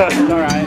All right.